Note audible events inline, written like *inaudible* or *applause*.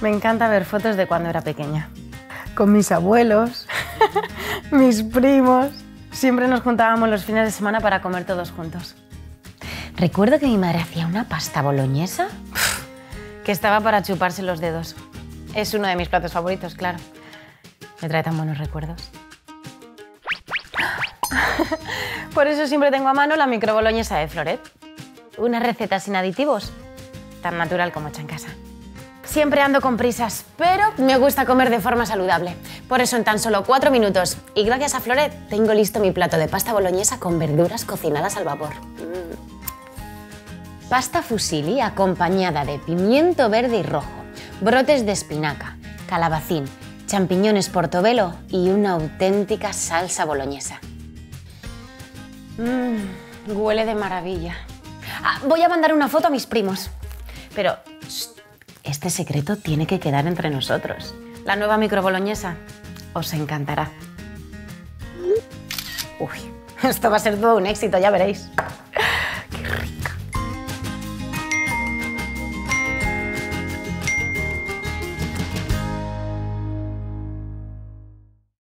Me encanta ver fotos de cuando era pequeña. Con mis abuelos, *laughs* mis primos. Siempre nos juntábamos los fines de semana para comer todos juntos. Recuerdo que mi madre hacía una pasta boloñesa. Que estaba para chuparse los dedos. Es uno de mis platos favoritos, claro. Me trae tan buenos recuerdos. *laughs* Por eso siempre tengo a mano la microboloñesa de Floret. Una receta sin aditivos, tan natural como hecha en casa. Siempre ando con prisas, pero me gusta comer de forma saludable. Por eso en tan solo cuatro minutos, y gracias a Floret, tengo listo mi plato de pasta boloñesa con verduras cocinadas al vapor. Mm. Pasta fusilli acompañada de pimiento verde y rojo, brotes de espinaca, calabacín, champiñones portobelo y una auténtica salsa boloñesa. Mmm, huele de maravilla. Ah, voy a mandar una foto a mis primos. Pero este secreto tiene que quedar entre nosotros. La nueva microboloñesa os encantará. Uy, *laughs* esto va a ser todo un éxito, ya veréis.